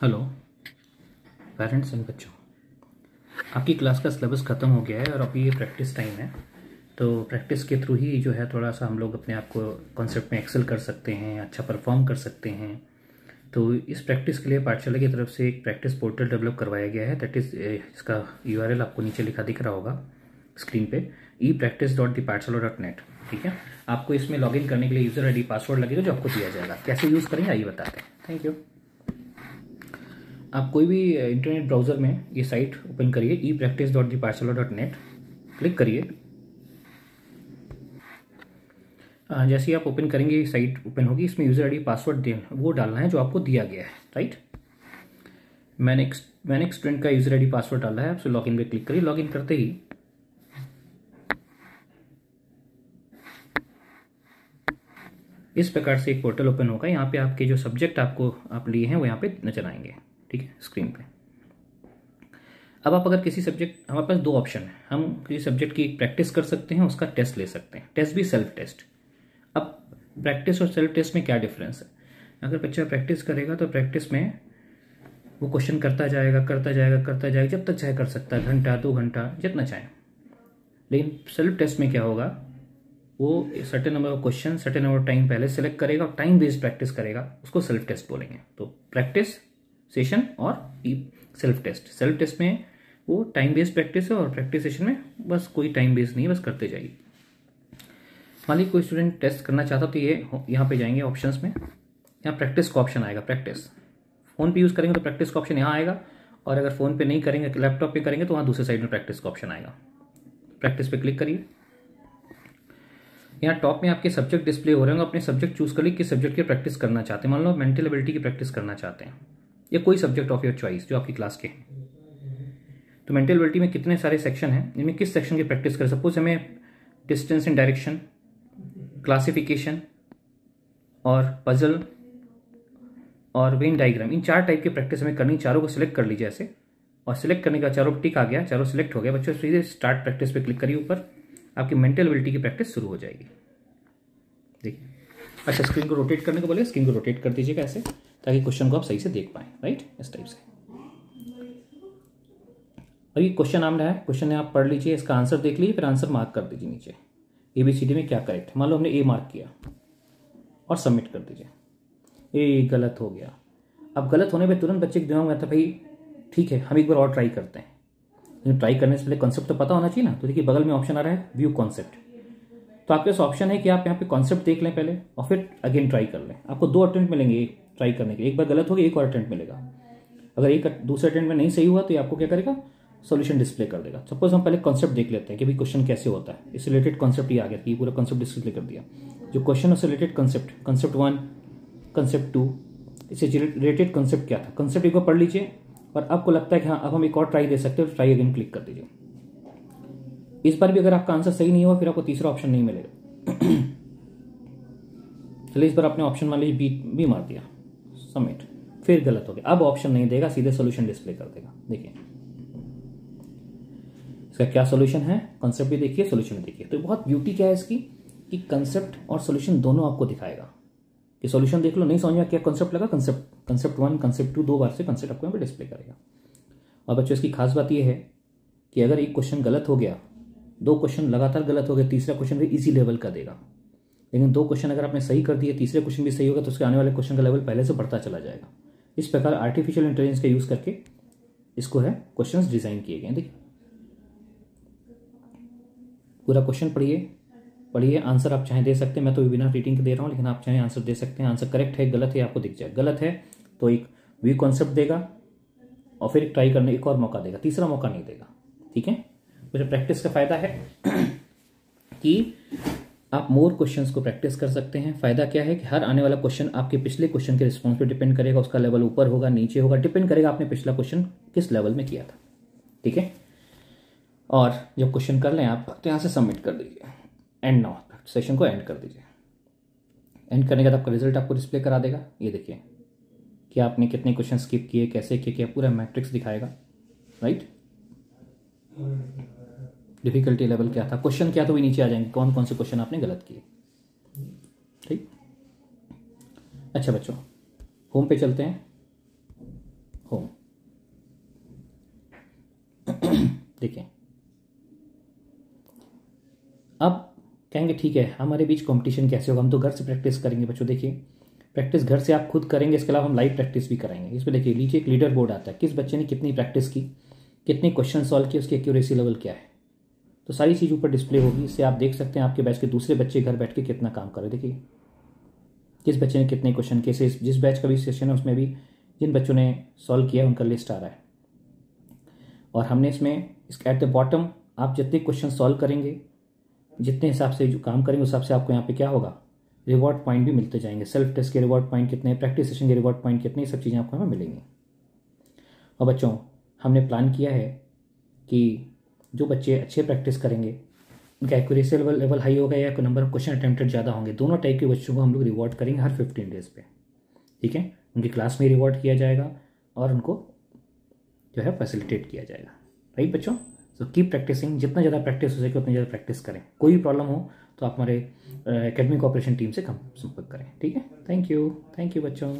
Hello. Parents and बच्चों, आपकी class का सिलेबस ख़त्म हो गया है और अभी ये प्रैक्टिस टाइम है। तो प्रैक्टिस के थ्रू ही जो है थोड़ा सा हम लोग अपने आप को कॉन्सेप्ट में एक्सेल कर सकते हैं अच्छा परफॉर्म कर सकते हैं। तो इस प्रैक्टिस के लिए पाठशाला की तरफ़ से एक प्रैक्टिस पोर्टल डेवलप करवाया गया है। दैट इज़ इसका यूआरएल आपको नीचे लिखा दिख रहा होगा स्क्रीन पे। ई प्रैक्टिस डॉट दी पाठशाला डॉट नेट ठीक है? आपको इसमें लॉगिन करने के लिए यूज़र आईडी पासवर्ड लगेगा जो आपको दिया जाएगा। कैसे यूज़ करेंगे, आइए बताते हैं। थैंक यू आप कोई भी इंटरनेट ब्राउज़र में ये साइट ओपन करिए e practice dot the parcelo dot net click करिए। जैसे ही आप ओपन करेंगे, ये साइट ओपन होगी, इसमें यूज़र आईडी पासवर्ड वो डालना है जो आपको दिया गया है राइट मैंने मैंने एक स्टूडेंट का यूज़र आईडी पासवर्ड डाला है आपसे लॉगिन पे क्लिक करिए। लॉगिन करते ही इस प्रकार से एक पोर्टल ओपन होगा। यहाँ पे आपके जो सब्जेक्ट आपको, आप लिए हैं, वो यहाँ पे नज़र आएँगे। ठीक है? स्क्रीन पे। अब आप अगर किसी सब्जेक्ट हमारे पास दो ऑप्शन है। हम किसी सब्जेक्ट की प्रैक्टिस कर सकते हैं, उसका टेस्ट ले सकते हैं। टेस्ट भी सेल्फ टेस्ट अब प्रैक्टिस और सेल्फ टेस्ट में क्या डिफरेंस है? अगर बच्चा प्रैक्टिस करेगा तो प्रैक्टिस में वो क्वेश्चन करता जाएगा करता जाएगा करता जाएगा, जब तक चाहे कर सकता है। घंटा, दो घंटा, जितना चाहे। लेकिन सेल्फ टेस्ट में क्या होगा? वो certain number of question certain number of time पहले सेलेक्ट करेगा और टाइम बेस्ड प्रैक्टिस करेगा। उसको सेल्फ टेस्ट बोलेंगे। तो प्रैक्टिस सेशन और सेल्फ टेस्ट सेल्फ टेस्ट में वो टाइम बेस्ड प्रैक्टिस है और प्रैक्टिस सेशन में बस कोई टाइम बेस्ड नहीं बस करते जाइए। मान लीजिए कोई स्टूडेंट टेस्ट करना चाहता तो ये यहाँ पे जाएँगे ऑप्शंस में। यहाँ प्रैक्टिस का ऑप्शन आएगा प्रैक्टिस फ़ोन पे यूज़ करेंगे तो प्रैक्टिस का ऑप्शन यहाँ आएगा और अगर फ़ोन पे नहीं करेंगे लैपटॉप पे करेंगे तो वहाँ दूसरे साइड में प्रैक्टिस का ऑप्शन आएगा। प्रैक्टिस पे क्लिक करिए। यहाँ टॉप में आपके सब्जेक्ट डिस्प्ले हो रहे होंगे, अपने सब्जेक्ट चूज़ कर ली किस सब्जेक्ट की प्रैक्टिस करना चाहते हैं। मान लो मेंटल एबिलिटी की प्रैक्टिस करना चाहते हैं। या कोई सब्जेक्ट ऑफ़ योर चॉइस जो आपकी क्लास के हैं। तो मेंटल एबिलिटी में कितने सारे सेक्शन हैं, इनमें किस सेक्शन की प्रैक्टिस करें? सपोज़ हमें डिस्टेंस एंड डायरेक्शन क्लासिफिकेशन और पजल और वेन डायग्राम इन चार टाइप की प्रैक्टिस हमें करनी, चारों को सिलेक्ट कर लीजिए ऐसे। और सिलेक्ट करने का चारों टिक आ गया, चारों सिलेक्ट हो गया, बच्चों सीधे स्टार्ट प्रैक्टिस पे क्लिक करिए ऊपर, आपकी मेंटल एबिलिटी की प्रैक्टिस शुरू हो जाएगी। देखिए। अच्छा स्क्रीन को रोटेट करने को बोले स्क्रीन को रोटेट कर दीजिएगा ऐसे, ताकि क्वेश्चन को आप सही से देख पाए राइट इस टाइप से। और ये क्वेश्चन आम रहा है क्वेश्चन आप पढ़ लीजिए, इसका आंसर देख लीजिए, फिर आंसर मार्क कर दीजिए नीचे। ए बी सी डी में क्या करेक्ट मान लो हमने ए मार्क किया और सबमिट कर दीजिए। ए, गलत हो गया। अब गलत होने पर तुरंत बच्चे के दिमाग में आता भाई, ठीक है, हम एक बार और ट्राई करते हैं। लेकिन ट्राई करने से पहले कॉन्सेप्ट तो पता होना चाहिए ना। तो देखिए, बगल में ऑप्शन आ रहा है व्यू कॉन्सेप्ट तो आपके पास ऑप्शन है कि आप यहाँ पे कॉन्सेप्ट देख लें पहले और फिर अगेन ट्राई कर लें। आपको दो अटेम्प्ट मिलेंगे ट्राई करने के एक बार गलत होगी एक और अटेम्प्ट मिलेगा। अगर एक दूसरे अटेम्प्ट में नहीं सही हुआ तो ये आपको क्या करेगा? सोल्यूशन डिस्प्ले कर देगा। सपोज़ हम पहले कॉन्सेप्ट देख लेते हैं कि भाई क्वेश्चन कैसे होता है। इससे रिलेटेड कॉन्सेप्ट ये आ गया कि पूरा कॉन्सेप्ट डिस्प्ले कर दिया। जो क्वेश्चन उससे related concept concept one concept two इससे रिलेटेड कॉन्सेप्ट क्या था? कॉन्सेप्ट एक बार पढ़ लीजिए। और आपको लगता है कि हाँ अब हम एक और ट्राई दे सकते हैं ट्राई अगेन क्लिक कर दीजिए। इस बार भी अगर आपका आंसर सही नहीं हुआ, फिर आपको तीसरा ऑप्शन नहीं मिलेगा। चलिए इस बार आपने ऑप्शन मान लीजिए बी मार दिया। सबमिट फिर गलत हो गया। अब ऑप्शन नहीं देगा, सीधे सोल्यूशन डिस्प्ले कर देगा। देखिए। इसका क्या सोल्यूशन है? कॉन्सेप्ट भी देखिए सोल्यूशन भी देखिए। तो बहुत ब्यूटी क्या है इसकी? कि कंसेप्ट और सोल्यूशन दोनों आपको दिखाएगा। कि सोल्यूशन देख लो, नहीं समझ में क्या कंसेप्ट लगा? Concept concept one concept two दो बार से कंसेप्ट आपको यहाँ पे डिस्प्ले करेगा। और बच्चों, इसकी खास बात यह है कि अगर एक क्वेश्चन गलत हो गया दो क्वेश्चन लगातार गलत हो गया, तीसरा क्वेश्चन भी इजी लेवल का देगा। लेकिन दो क्वेश्चन अगर आपने सही कर दिए, तीसरे क्वेश्चन भी सही होगा तो उसके आने वाले क्वेश्चन का लेवल पहले से बढ़ता चला जाएगा। इस प्रकार आर्टिफिशियल इंटेलिजेंस का यूज़ करके इसको है क्वेश्चन डिज़ाइन किए गए देखिए। पूरा क्वेश्चन पढ़िए। पढ़िए आंसर आप चाहे दे सकते हैं। मैं तो बिना रीडिंग के दे रहा हूँ, लेकिन आप चाहे आंसर दे सकते हैं। आंसर करेक्ट है, गलत है, आपको दिख जाए। गलत है तो एक वी कॉन्सेप्ट देगा और फिर ट्राई करने, एक और मौका देगा। तीसरा मौका नहीं देगा। ठीक है? मुझे प्रैक्टिस का फ़ायदा है कि आप मोर क्वेश्चंस को प्रैक्टिस कर सकते हैं। फ़ायदा क्या है कि हर आने वाला क्वेश्चन आपके पिछले क्वेश्चन के रिस्पॉन्स पे डिपेंड करेगा, उसका लेवल ऊपर होगा, नीचे होगा डिपेंड करेगा आपने पिछला क्वेश्चन किस लेवल में किया था। ठीक है? और जब क्वेश्चन कर लें आप तो यहाँ से सबमिट कर दीजिए। एंड नाउ सेशन को एंड कर दीजिए। एंड करने के बाद आपका रिज़ल्ट आपको डिस्प्ले करा देगा। ये देखिए कि आपने कितने क्वेश्चन स्किप किए, कैसे किए, किया पूरा मैट्रिक्स दिखाएगा। राइट डिफिकल्टी लेवल क्या था? क्वेश्चन क्या तो भी नीचे आ जाएँगे। कौन कौन से क्वेश्चन आपने गलत किए? ठीक? अच्छा बच्चों, होम पे चलते हैं। होम। देखें अब कहेंगे, ठीक है, हमारे बीच कंपटीशन कैसे होगा? हम तो घर से प्रैक्टिस करेंगे बच्चों, देखिए। प्रैक्टिस घर से आप खुद करेंगे, इसके अलावा हम लाइव प्रैक्टिस भी कराएँगे। इसमें देखिए, नीचे एक लीडर बोर्ड आता है। किस बच्चे ने कितनी प्रैक्टिस की? कितने क्वेश्चन सॉल्व किए? उसकी एक्यूरेसी लेवल क्या है? तो सारी चीज़ ऊपर डिस्प्ले होगी, इससे आप देख सकते हैं आपके बैच के दूसरे बच्चे घर बैठ के कितना काम कर रहे देखिए, किस बच्चे ने कितने क्वेश्चन कैसे जिस बैच का भी सेशन है, उसमें भी जिन बच्चों ने सॉल्व किया, उनका लिस्ट आ रहा है। और हमने इसमें, इसके एट द बॉटम आप जितने क्वेश्चन सॉल्व करेंगे, जितने हिसाब से जो काम करेंगे, उस हिसाब से आपको यहाँ पे क्या होगा? रिवॉर्ड पॉइंट भी मिलते जाएँगे। सेल्फ टेस्ट के रिवॉर्ड पॉइंट कितने प्रैक्टिस सेशन के रिवॉर्ड पॉइंट कितने सब चीज़ें आपको हमें मिलेंगी। और बच्चों, हमने प्लान किया है कि जो बच्चे अच्छे प्रैक्टिस करेंगे, उनका एक्यूरेसी लेवल लेवल हाई होगा या नंबर ऑफ़ क्वेश्चन अटेम्प्टेड ज़्यादा होंगे, दोनों टाइप के बच्चों को हम लोग रिवॉर्ड करेंगे हर फिफ्टीन डेज़ पे। ठीक है? उनकी क्लास में रिवॉर्ड किया जाएगा और उनको जो है फैसिलिटेट किया जाएगा। राइट बच्चों? सो कीप प्रैक्टिसिंग जितना ज़्यादा प्रैक्टिस हो सके उतनी ज़्यादा प्रैक्टिस करें। कोई भी प्रॉब्लम हो तो आप हमारे एकेडमिक ऑपरेशन टीम से कम संपर्क करें। ठीक है? थैंक यू थैंक यू बच्चों.